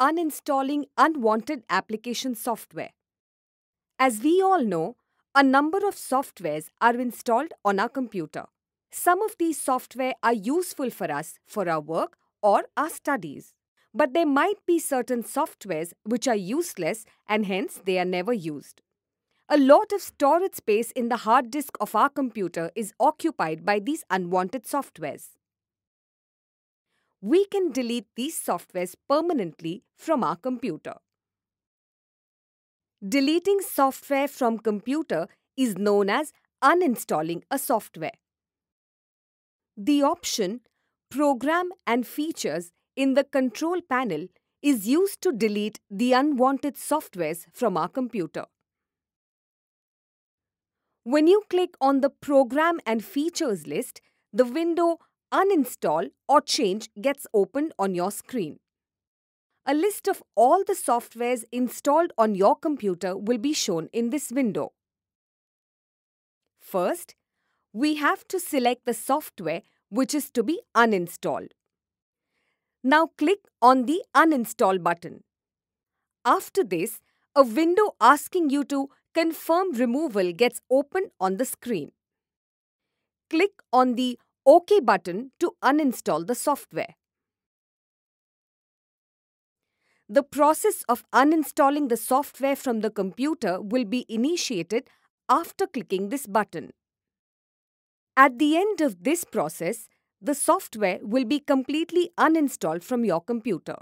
uninstalling unwanted application software. As we all know, a number of softwares are installed on our computer. Some of these software are useful for us for our work or our studies. But there might be certain softwares which are useless and hence they are never used. A lot of storage space in the hard disk of our computer is occupied by these unwanted softwares. We can delete these softwares permanently from our computer. Deleting software from computer is known as uninstalling a software. The option Program and Features in the control panel is used to delete the unwanted softwares from our computer. When you click on the Program and Features list, the window Uninstall or Change gets opened on your screen. A list of all the softwares installed on your computer will be shown in this window. First, we have to select the software which is to be uninstalled. Now click on the Uninstall button. After this, a window asking you to confirm removal gets opened on the screen. Click on the OK button to uninstall the software. The process of uninstalling the software from the computer will be initiated after clicking this button. At the end of this process, the software will be completely uninstalled from your computer.